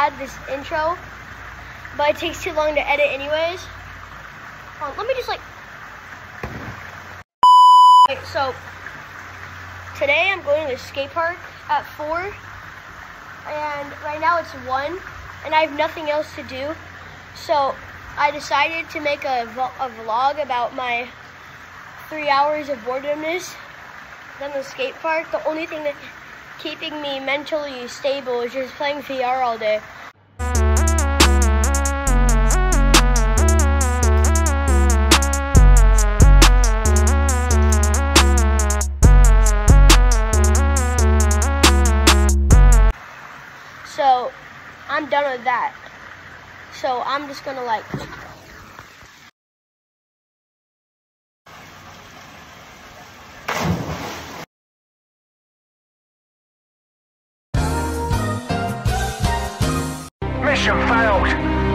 add this intro, but it takes too long to edit anyways. On, let me just like. Okay, so today I'm going to the skate park at four, and right now it's one, and I have nothing else to do. So I decided to make a, a vlog about my three hours of boredomness than the skate park. The only thing that keeping me mentally stable is just playing VR all day. So I'm done with that. So I'm just gonna like Mission failed.